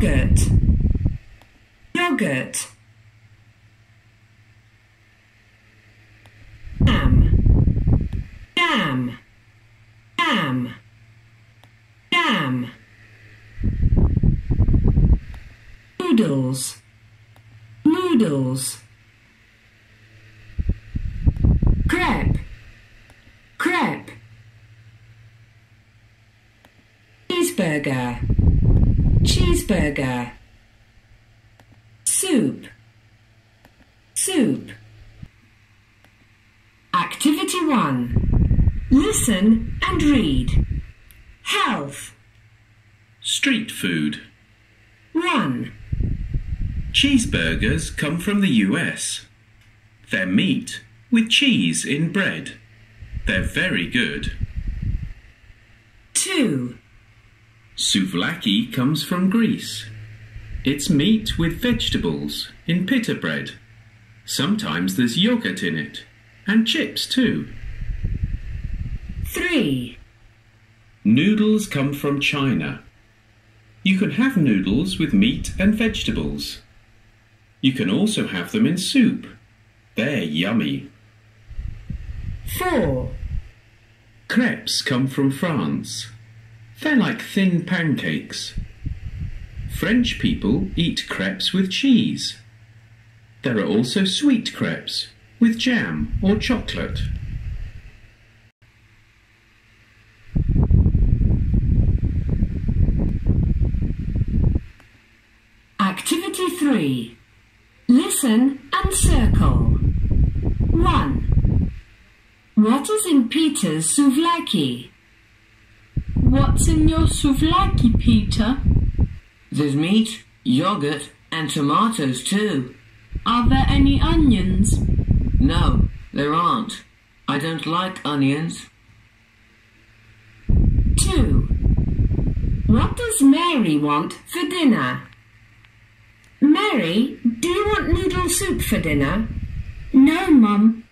Yogurt. Yogurt. Jam. Jam. Jam. Jam. Noodles. Noodles. Crepe. Crepe. Cheeseburger. Cheeseburger. Soup. Soup. Activity 1. Listen and read. Health. Street food. 1. Cheeseburgers come from the US. They're meat with cheese in bread. They're very good. 2. Souvlaki comes from Greece. It's meat with vegetables in pita bread. Sometimes there's yogurt in it and chips too. 3. Noodles come from China. You can have noodles with meat and vegetables. You can also have them in soup. They're yummy. 4. Crepes come from France. They're like thin pancakes. French people eat crepes with cheese. There are also sweet crepes with jam or chocolate. Activity 3. Listen and circle. 1. What is in Peter's souvlaki? What's in your souvlaki, Peter? There's meat, yogurt, and tomatoes too. Are there any onions? No, there aren't. I don't like onions. 2. What does Mary want for dinner? Mary, do you want noodle soup for dinner? No, Mum.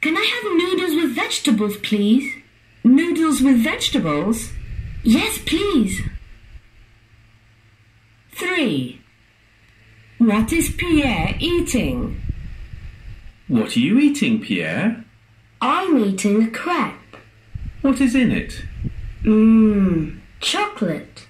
Can I have noodles with vegetables, please? Noodles with vegetables? Yes, please. 3. What is Pierre eating? What are you eating, Pierre? I'm eating a crepe. What is in it? Mmm, chocolate.